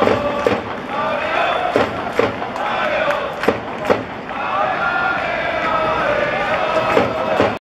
Whoa!